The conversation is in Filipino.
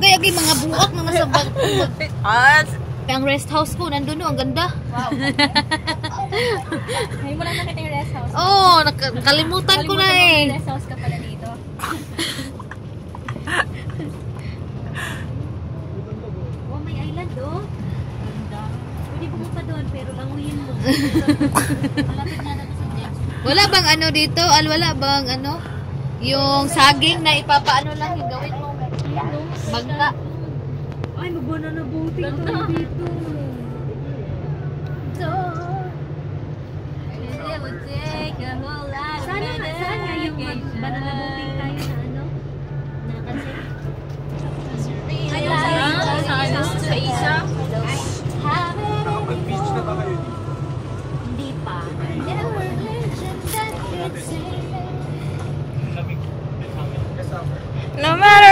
Dagay agi mga buak mga sa bag. Ah, Ang rest house ko nandun no, ang ganda. Ngayon mo lang nakita yung rest house. Oh, naka- nakalimutan ko na eh. rest house ka pala dito. Oh, may island oh. Ganda. Pwede pumunta doon pero languyin mo. Malapit na natin sa. Wala bang ano dito? Al wala bang ano? Yung saging na ipapaano lang yung gawin mo. Bagta. Ay, mag-banana boating tayo dito. Sana nga, sana yung mag-banana boating tayo na ano? Na kasi. Ayaw sa isa. Sa isa. Mag-beach na ba dito? Hindi pa. No matter.